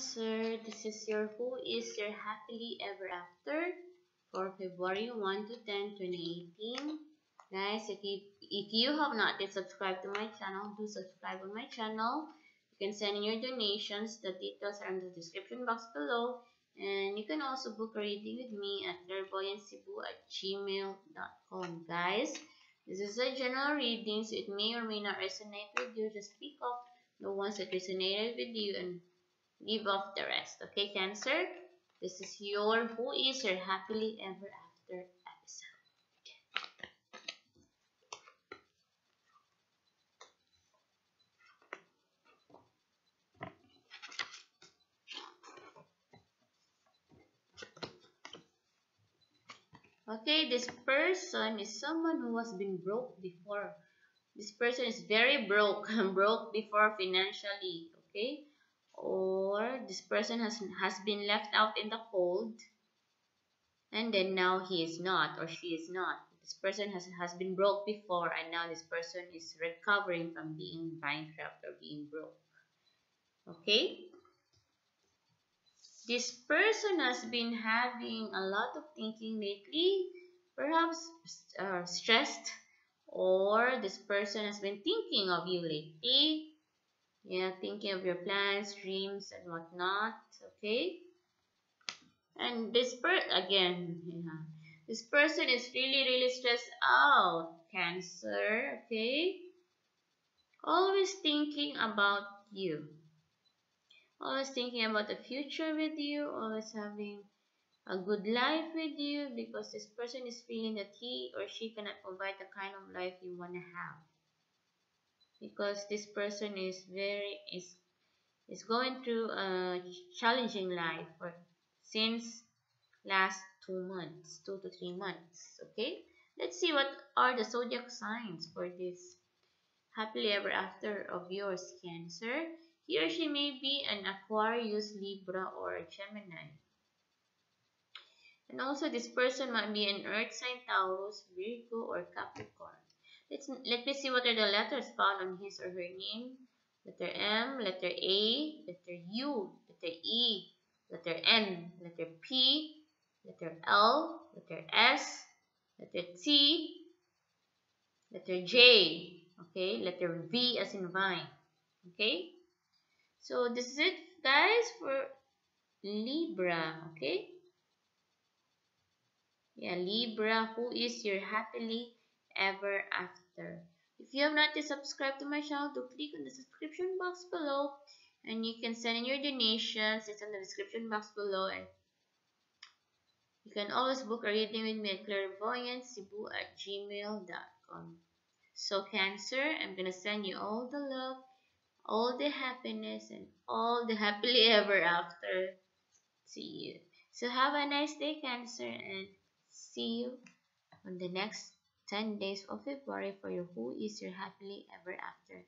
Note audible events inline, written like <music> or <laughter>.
Cancer, this is your who is your happily ever after for February 1 to 10, 2018. Guys, if you, if you have not yet subscribed to my channel, do subscribe on my channel. You can send in your donations. The details are in the description box below. And you can also book a reading with me at clairvoyancecebu at gmail.com. Guys, this is a general reading, so it may or may not resonate with you. Just pick up the ones that resonated with you and leave off the rest. Okay, Cancer? This is your Who is your happily ever after episode. Okay, this person is someone who has been broke before. This person is very broke, and <laughs> broke before financially, okay? Or this person has has been left out in the cold and then now he is not or she is not. This person has has been broke before and now this person is recovering from being bankrupt or being broke. Okay? This person has been having a lot of thinking lately perhaps uh, stressed or this person has been thinking of you lately yeah thinking of your plans dreams and whatnot okay? And this person, again yeah. This person is really really stressed out cancer okay? Always thinking about you. Always thinking about the future with you always having a good life with you because this person is feeling that he or she cannot provide the kind of life you want to have because this person is very is is going through a challenging life for since last two months two to three months okay? Let's see what are the zodiac signs for this happily ever after of yours cancer. He or she may be an aquarius libra or gemini. And also this person might be an earth sign taurus virgo or capricorn Let's, let me see what are the letters found on his or her name. Letter M, letter A, letter U, letter E, letter N, letter P, letter L, letter S, letter T, letter J, okay, letter V as in vine, okay. So this is it guys for Libra, okay. Yeah, Libra, who is your happily ever after. If you have not yet subscribed to my channel, do click on the subscription box below and you can send in your donations. It's in the description box below and you can always book a reading with me at clairvoyancecebu at gmail.com. So Cancer, I'm going to send you all the love, all the happiness, and all the happily ever after to you. So have a nice day, Cancer, and see you on the next 10 days of February for your Who is Your Happily Ever After